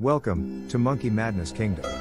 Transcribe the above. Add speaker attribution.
Speaker 1: Welcome to Monkey Madness Kingdom.